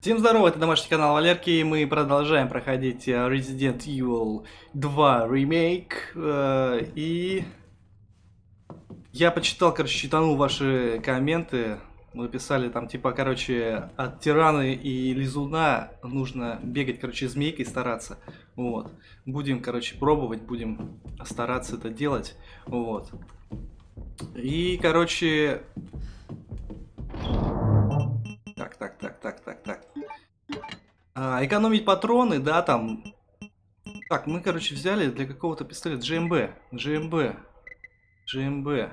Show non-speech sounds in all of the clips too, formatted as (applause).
Всем здорово, это домашний канал Валерки, и мы продолжаем проходить э, Resident Evil 2 Remake, э, и я почитал, короче, читанул ваши комменты, вы писали там, типа, короче, от Тираны и Лизуна нужно бегать, короче, змейкой стараться, вот, будем, короче, пробовать, будем стараться это делать, вот, и, короче, так, так, так, так, так, так. А, экономить патроны, да, там. Так, мы, короче, взяли для какого-то пистолета GMB. GMB. GMB.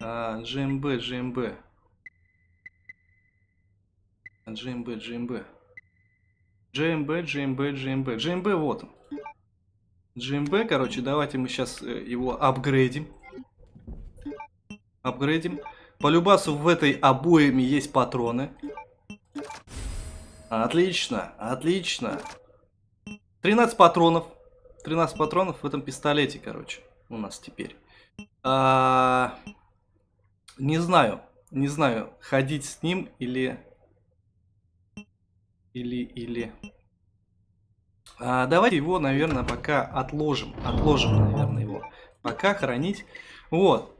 А, GMB, GMB. GMB, GMB. GMB, GMB, GMB. GMB, вот он. GMB, короче, давайте мы сейчас э, его апгрейдим. Апгрейдим. По любасу в этой обоими есть патроны. Отлично, отлично. 13 патронов. 13 патронов в этом пистолете, короче, у нас теперь. А, не знаю, не знаю, ходить с ним или... Или, или... А, давайте его, наверное, пока отложим. Отложим, наверное, его. Пока хранить. Вот.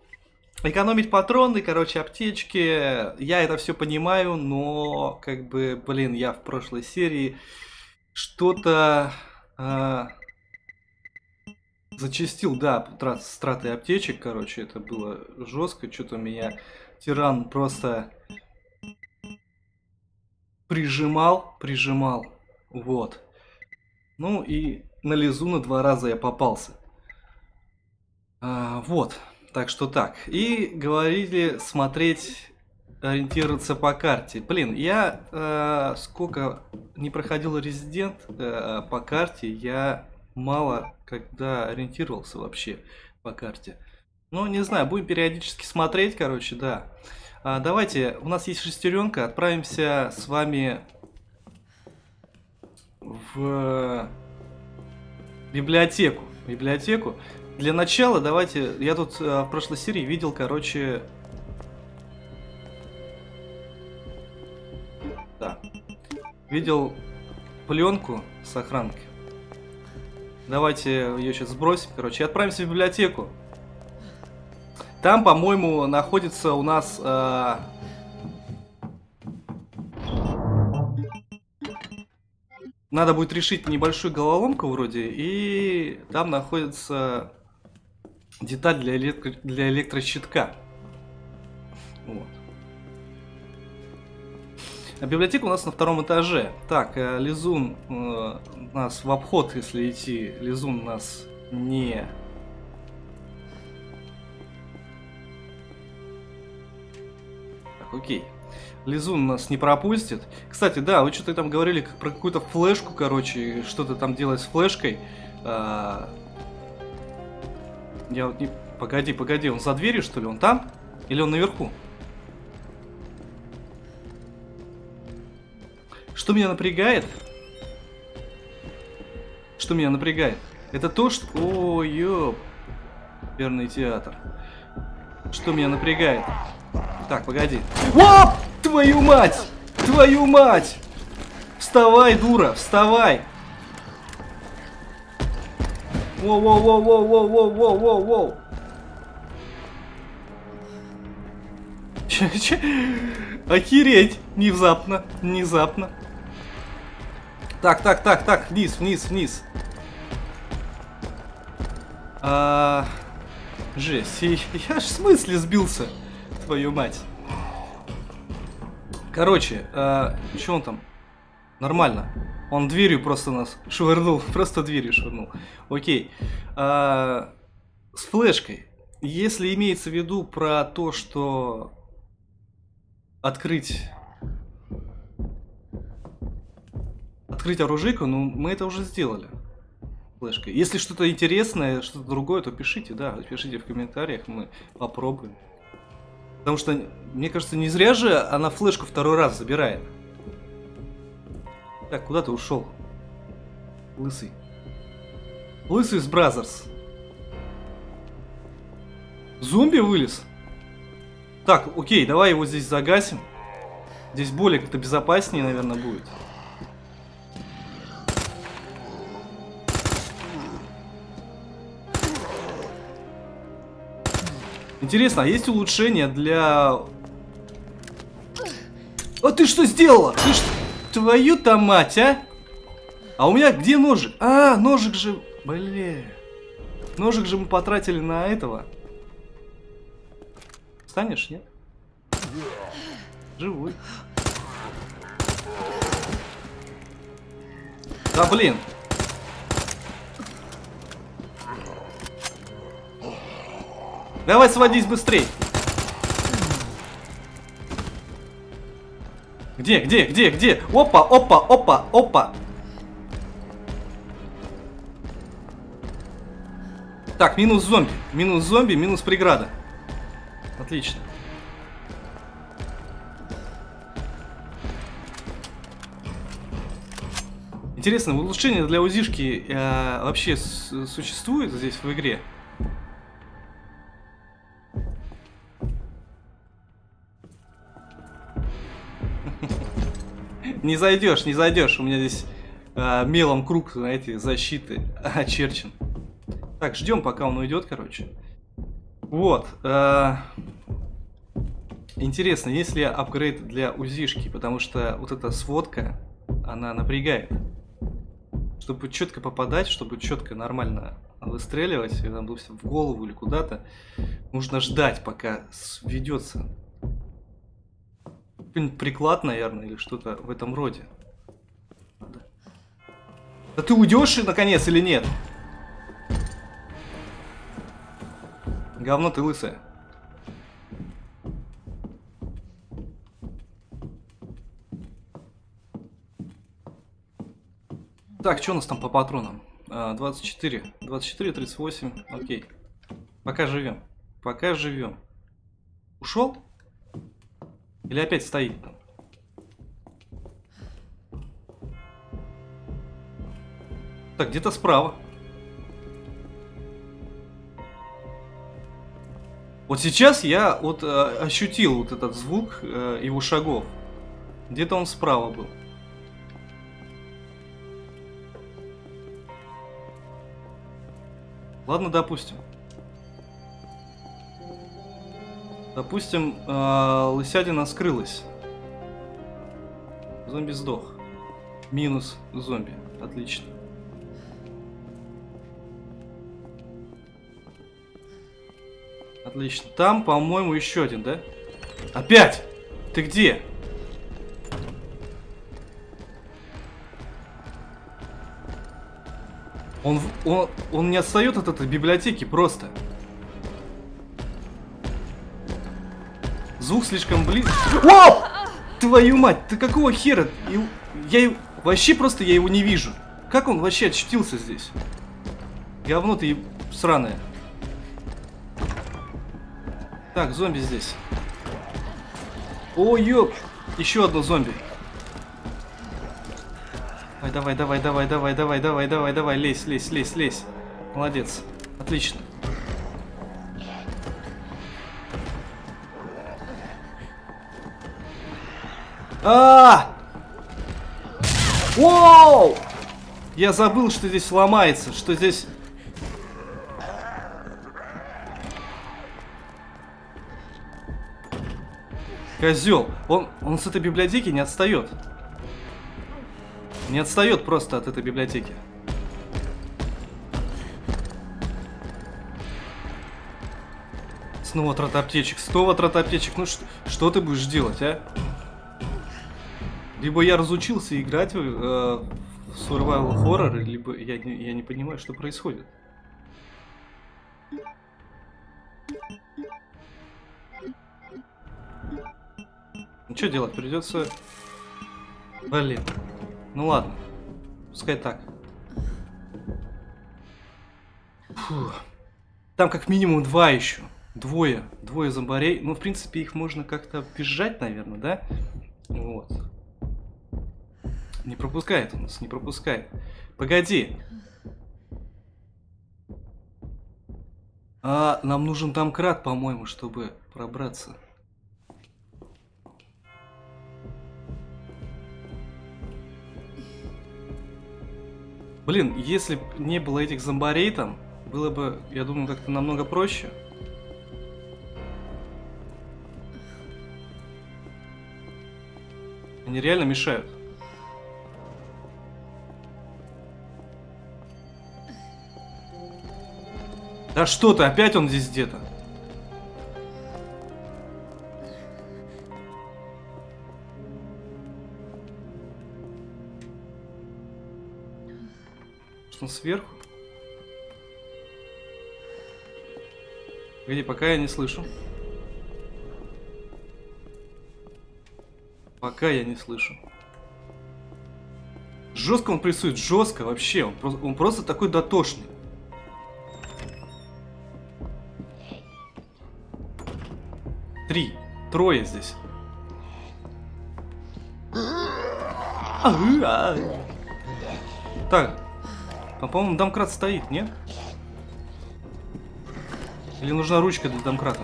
Экономить патроны, короче, аптечки, я это все понимаю, но, как бы, блин, я в прошлой серии что-то э, зачастил, да, с тратой аптечек, короче, это было жестко, что-то меня тиран просто прижимал, прижимал, вот. Ну и на лизу на два раза я попался. А, вот. Так что так. И говорили смотреть, ориентироваться по карте. Блин, я э, сколько не проходил резидент э, по карте, я мало когда ориентировался вообще по карте. Ну, не знаю, будем периодически смотреть, короче, да. А, давайте, у нас есть шестеренка, отправимся с вами в библиотеку. Библиотеку. Для начала давайте, я тут э, в прошлой серии видел, короче... Да. Видел пленку с охранки. Давайте ее сейчас сбросим, короче, и отправимся в библиотеку. Там, по-моему, находится у нас... Э... Надо будет решить небольшую головоломку вроде, и там находится деталь для, электро для электрощитка. Вот. А библиотека у нас на втором этаже. Так, э, Лизун э, нас в обход, если идти. Лизун нас не... Так, окей. Лизун нас не пропустит. Кстати, да, вы что-то там говорили про какую-то флешку, короче, что-то там делать с флешкой. А, я вот не... Погоди, погоди, он за дверью, что ли? Он там? Или он наверху? Что меня напрягает? Что меня напрягает? Это то, что... О, ёп. Верный театр. Что меня напрягает? Так, погоди. Оп! Твою мать! Твою мать! Вставай, дура, вставай! Воу-воу-воу-воу-воу-воу-воу-воу-воу. Охереть! Внезапно, внезапно. Так, так, так, так, вниз, вниз, вниз. А, жесть, я аж в смысле сбился, твою мать. Короче, а, что он там? Нормально. Он дверью просто нас швырнул. (laughs) Просто дверью швырнул. Окей. А, с флешкой. Если имеется в виду про то, что открыть открыть оружейку, ну мы это уже сделали флешкой. Если что-то интересное, что-то другое, то пишите, да, пишите в комментариях, мы попробуем. Потому что, мне кажется, не зря же она флешку второй раз забирает. Так, куда ты ушел? Лысый. Лысый из Brazzers. Зомби вылез? Так, окей, давай его здесь загасим. Здесь более как-то безопаснее, наверное, будет. Интересно, а есть улучшения для... А ты что сделала? Ты что... Твою-то мать, а? А у меня где ножик? А, ножик же... Блин. Ножик же мы потратили на этого. Встанешь, нет? Живой. Да блин. Давай сводись быстрей. Где, где, где, где? Опа, опа, опа, опа. Так, минус зомби. Минус зомби, минус преграда. Отлично. Интересно, улучшение для УЗИшки э, вообще существует здесь в игре? Не зайдешь, не зайдешь. У меня здесь э, мелом круг, знаете, защиты очерчен. Так, ждем, пока он уйдет, короче. Вот. Э, интересно, есть ли апгрейд для УЗИшки, потому что вот эта сводка, она напрягает. Чтобы четко попадать, чтобы четко, нормально выстреливать, там, в голову или куда-то, нужно ждать, пока ведется приклад, наверное, или что-то в этом роде. Да ты уйдешь наконец или нет? Говно ты лысая. Так, что у нас там по патронам? 24. 24, 38. Окей. Пока живем. Пока живем. Ушел? Или опять стоит? Так, где-то справа. Вот сейчас я вот э, ощутил вот этот звук э, его шагов. Где-то он справа был. Ладно, допустим. Допустим, э, лысядина скрылась. Зомби сдох. Минус зомби. Отлично. Отлично. Там, по-моему, еще один, да? Опять! Ты где? Он, он, он не отстает от этой библиотеки просто. Звук слишком близко. О! Твою мать, ты какого хера? Я вообще просто я его не вижу. Как он вообще очутился здесь? Говно ты сраное. Так, зомби здесь. О, ёп! Еще одно зомби. Давай, давай, давай, давай, давай, давай, давай, давай, лезь, лезь, лезь, лезь. Молодец. Отлично. А! Воу! Я забыл, что здесь ломается, что здесь... Козел. Он, он с этой библиотеки не отстает. Не отстает просто от этой библиотеки. Снова трат аптечек, снова трат аптечек. Ну что, что ты будешь делать, а? Либо я разучился играть э, в survival horror, либо я не, я не понимаю, что происходит. Ну что делать? Придется... Блин. Ну ладно. Пускай так. Фу. Там как минимум два еще. Двое. Двое зомбарей. Ну, в принципе, их можно как-то бежать, наверное, да? Вот. Не пропускает у нас, не пропускает. Погоди. А, нам нужен домкрат, по-моему, чтобы пробраться. Блин, если бы не было этих зомбарей там, было бы, я думаю, как-то намного проще. Они реально мешают. Да что ты, опять он здесь где-то. Что сверху? Где, пока я не слышу. Пока я не слышу. Жестко он прессует, жестко вообще. Он, просто, он просто такой дотошный. Трое здесь. Так. По-моему, домкрат стоит, нет? Или нужна ручка для домкрата?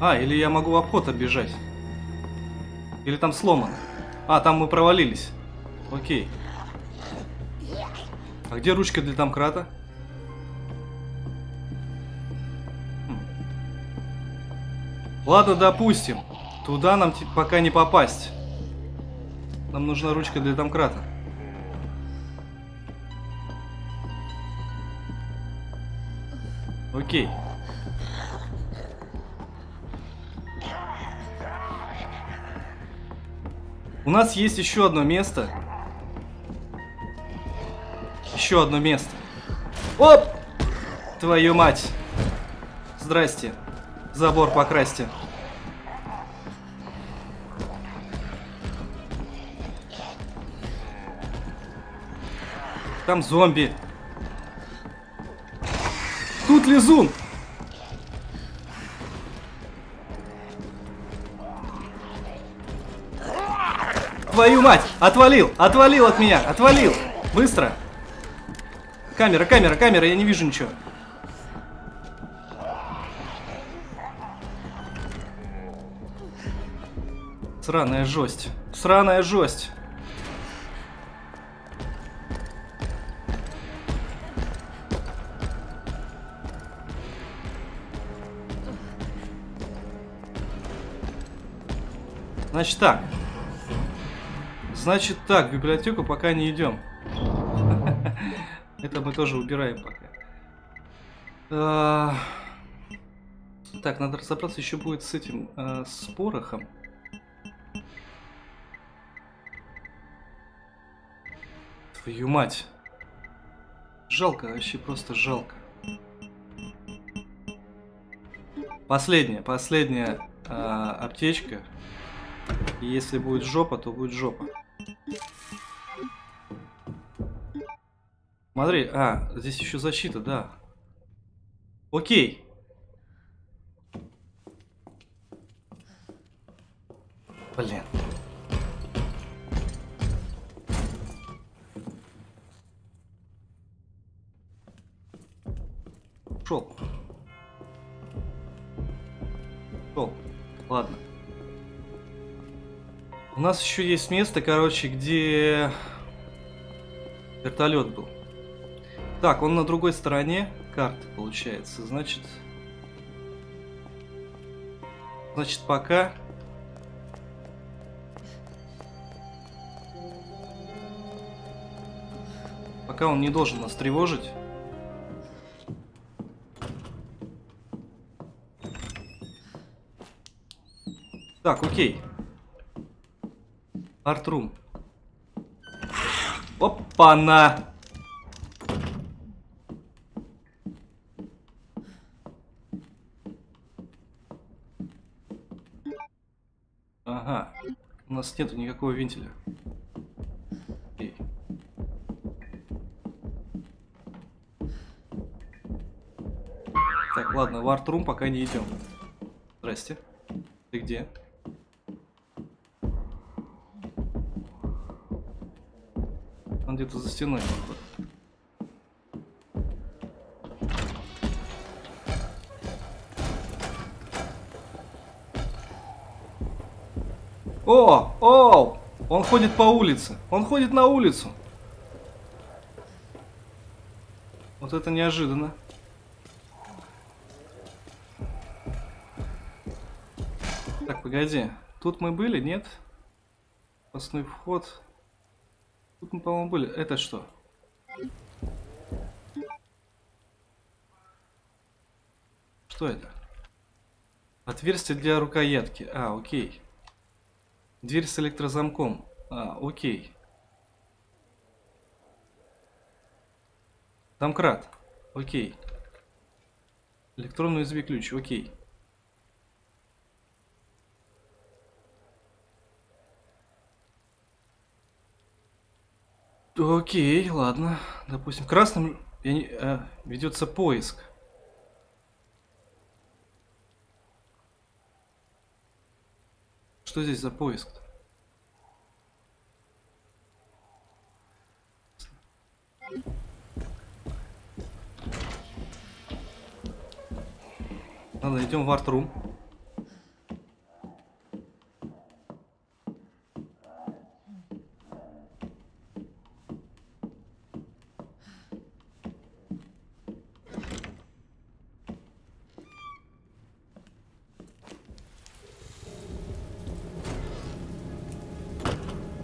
А, или я могу в обход оббежать. Или там сломано. А, там мы провалились. Окей. А где ручка для домкрата? Ладно, допустим. Туда нам пока не попасть. Нам нужна ручка для домкрата. Окей. У нас есть еще одно место. Еще одно место. Оп! Твою мать. Здрасте. Забор покрасьте. Там зомби. Тут лизун. Твою мать! Отвалил! Отвалил от меня! Отвалил! Быстро! Камера, камера, камера, я не вижу ничего. Сраная жесть. Сраная жесть. Значит так. Значит так, в библиотеку пока не идем. (laughs) Это мы тоже убираем пока. А, так, надо разобраться еще будет с этим, а, с порохом. Твою мать. Жалко, вообще просто жалко. Последняя, последняя а, аптечка. И если будет жопа, то будет жопа. Смотри, а, здесь еще защита, да. Окей. Блин. Шел. Шел. Ладно. У нас еще есть место, короче, где вертолет был. Так, он на другой стороне карты, получается. Значит... Значит, пока... Пока он не должен нас тревожить. Так, окей. Артрум. Опа-на! Ага. У нас нету никакого вентиля. Так, ладно, в артрум пока не идем. Здрасте. Ты где? Где-то за стеной. О, о, он ходит по улице. Он ходит на улицу. Вот это неожиданно. Так, погоди. Тут мы были, нет? Постной вход. Тут мы, по-моему, были. Это что? Что это? Отверстие для рукоятки. А, окей. Дверь с электрозамком. А, окей. Домкрат. Окей. Электронный USB ключ. Окей. Окей, ладно. Допустим, красным я не, а, ведется поиск. Что здесь за поиск? -то? Ладно, идем в арт-рум.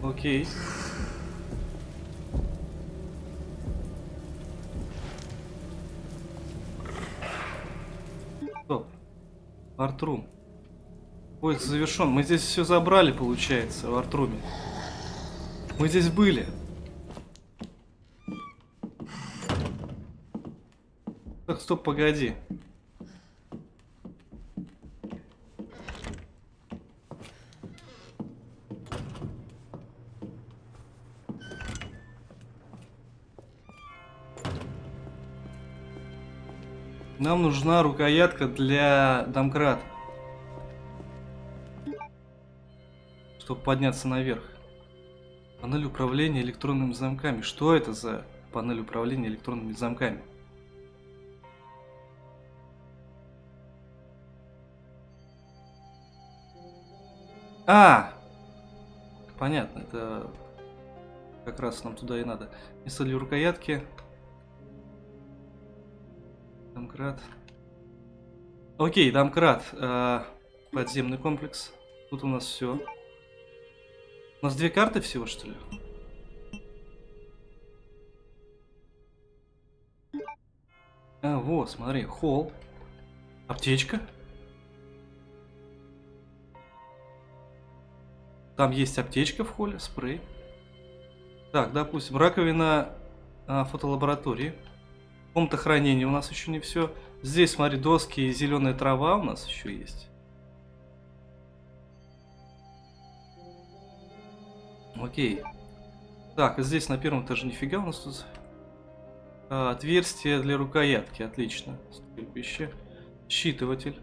Окей. Стоп. Артрум. Поиск завершен. Мы здесь все забрали, получается, в Артруме. Мы здесь были. Так, стоп, погоди. Нам нужна рукоятка для домкрата. Чтобы подняться наверх. Панель управления электронными замками. Что это за панель управления электронными замками? А! Понятно, это как раз нам туда и надо. Место рукоятки. Домкрат. Окей, Домкрат. Э, подземный комплекс. Тут у нас все. У нас две карты всего, что ли? А, вот, смотри, холл. Аптечка. Там есть аптечка в холле, спрей. Так, допустим, раковина а, фотолаборатории. Комната хранения у нас еще не все. Здесь, смотри, доски и зеленая трава у нас еще есть. Окей. Так, здесь на первом этаже нифига у нас тут а, отверстие для рукоятки. Отлично. Скрипище. Считыватель.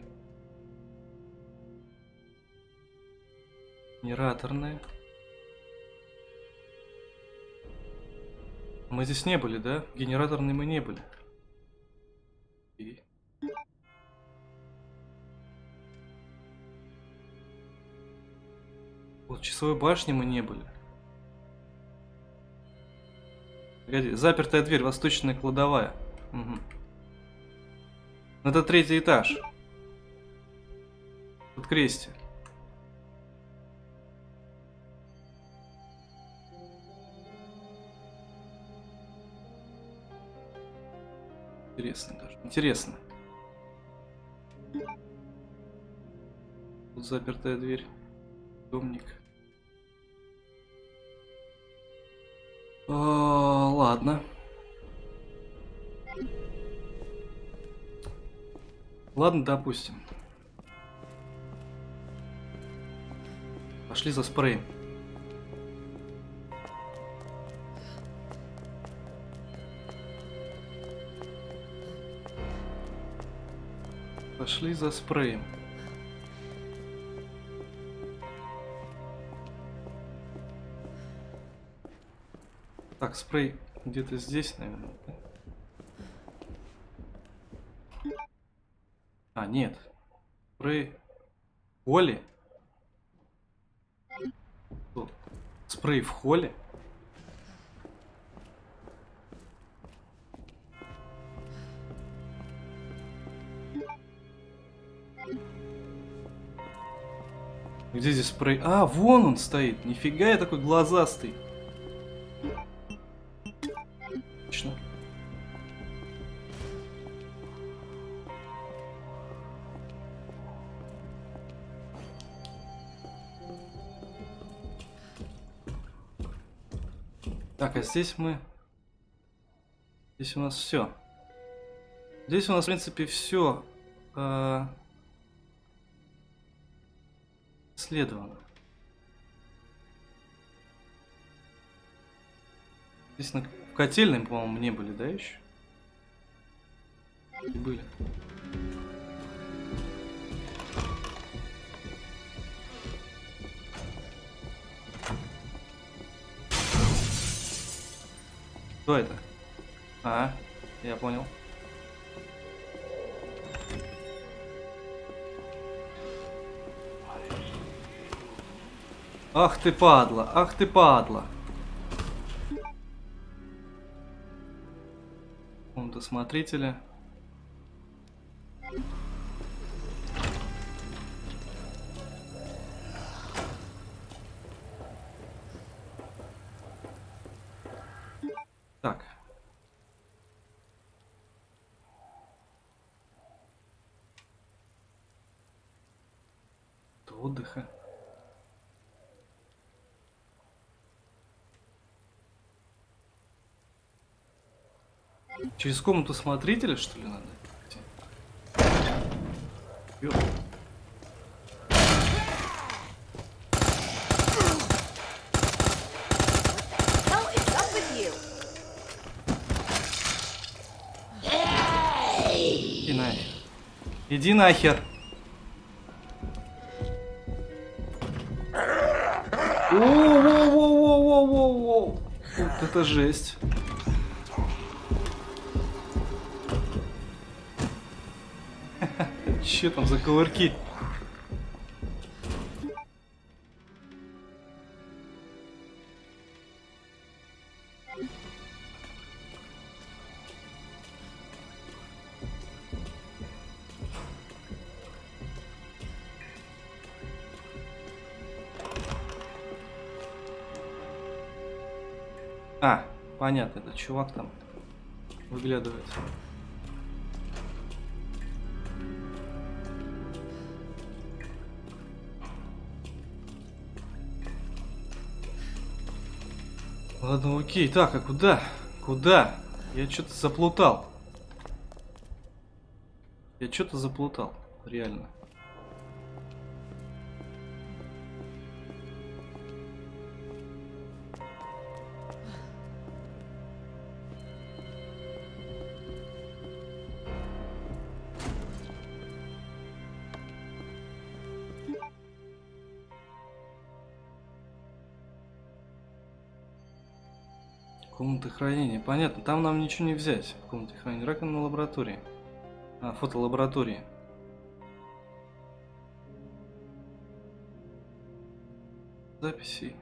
Генераторные. Мы здесь не были, да? Генераторные мы не были. Вот часовой башни мы не были. Погоди, запертая дверь, восточная кладовая. Угу. Это третий этаж. Тут крестик. Интересно даже. Интересно. Тут запертая дверь. Домник. О, а, ладно. Ладно, допустим. Пошли за спреем. Пошли за спреем. Так, спрей где-то здесь, наверное. А, нет. Спрей. Оли? Спрей в холле? Где здесь спрей? А, вон он стоит. Нифига я такой глазастый. Отлично. Так, а здесь мы... Здесь у нас все. Здесь у нас, в принципе, все э... исследовано. Здесь на... в котельной, по-моему, не были, да, еще? И были. Кто это? А, я понял. Ах ты падла, ах ты падла. Комната смотрителя. Через комнату смотрителя, что ли, надо? Ё. hell is up with you? Иди нахер. Иди нахер. Воу-воу-воу-воу-воу-воу. Вот это жесть. Че там за ковырки? А, понятно, этот чувак там выглядывает. Ладно, окей. Так, а куда? Куда? Я что-то заплутал. Я что-то заплутал. Реально. Хранения. Понятно, там нам ничего не взять. В комнате хранения. Раковина лаборатории. А, фотолаборатории. Записи.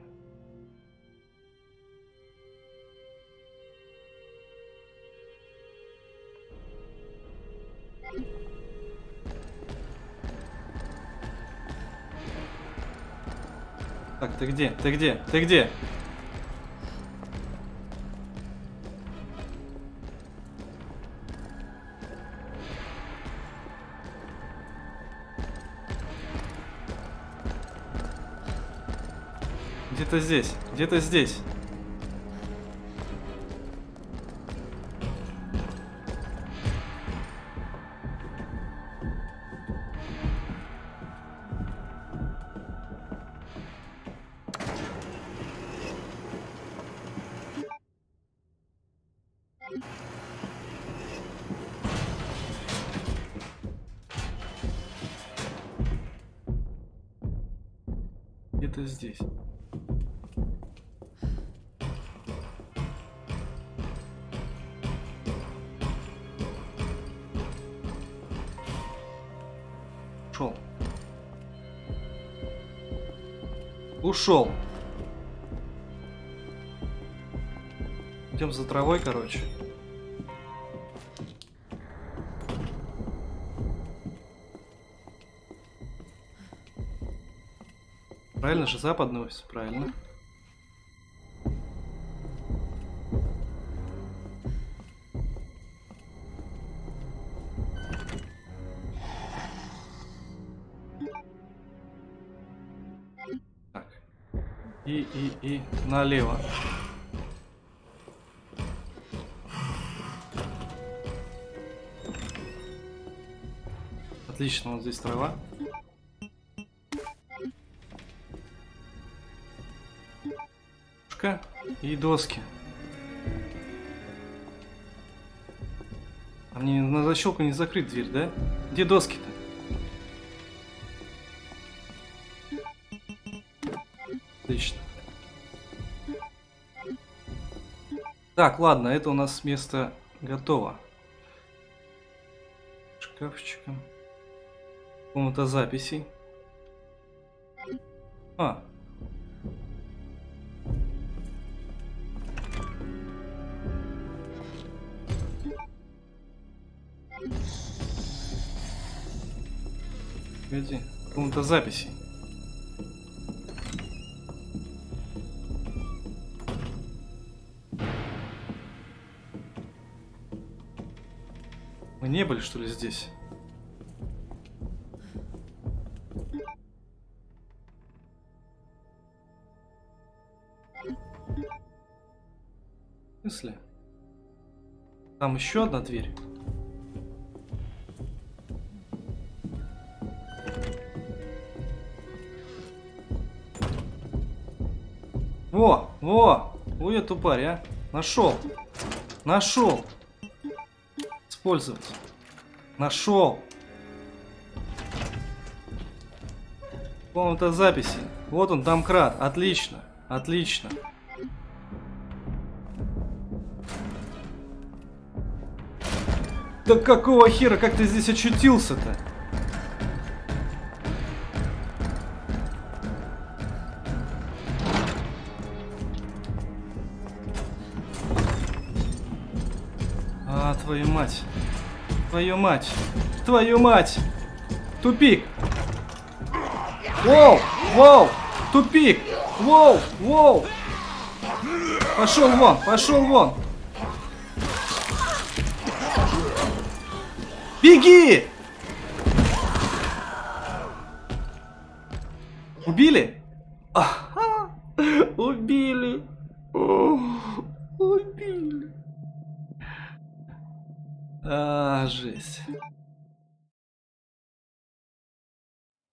Так, ты где? Ты где? Ты где? Где-то здесь. Где-то здесь. ушел. Ушел. Идем за травой, короче. Правильно же западный офис, правильно. Налево. Отлично, вот здесь трава. Шка и доски. А мне на защелку не закрыть дверь, да? Где доски-то? Отлично. Так, ладно, это у нас место готово. Шкафчиком. Комната записей. А. Погоди. Комната записей. Мы не были, что ли, здесь? Смысле? Там еще одна дверь. Во, во, ой, я тупарь, а. Нашел. Нашел. Использовать. Нашел. Комната записи. Вот он, домкрат. Отлично. Отлично. Да какого хера, как ты здесь очутился-то? Твою мать. Твою мать. Тупик. Воу, воу, тупик. Воу, воу. Пошел вон, пошел вон. Беги! Убили? Ага, убили. О, А, жесть.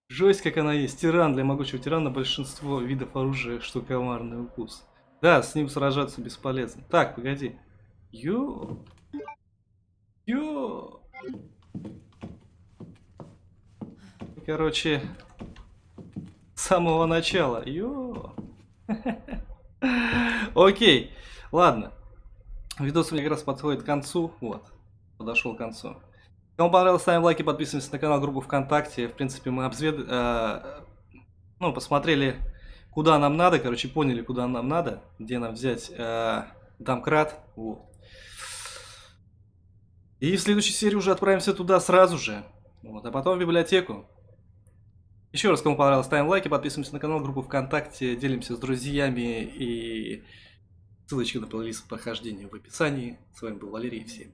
Жесть, как она есть. Тиран для могучего тирана большинство видов оружия, что коварный укус. Да, с ним сражаться бесполезно. Так, погоди. Ё. Ё. Короче, с самого начала. Ё. (laughs) Окей, ладно. Видос у меня как раз подходит к концу. Вот, подошел к концу. Кому понравилось, ставим лайки, подписываемся на канал, группу ВКонтакте. В принципе, мы обзвед... э, ну, посмотрели, куда нам надо, короче, поняли, куда нам надо, где нам взять э, домкрат. Вот. И в следующей серии уже отправимся туда сразу же. Вот, а потом в библиотеку. Еще раз, кому понравилось, ставим лайки, подписываемся на канал, группу ВКонтакте, делимся с друзьями и ссылочка на плейлист прохождения в описании. С вами был Валерий, всем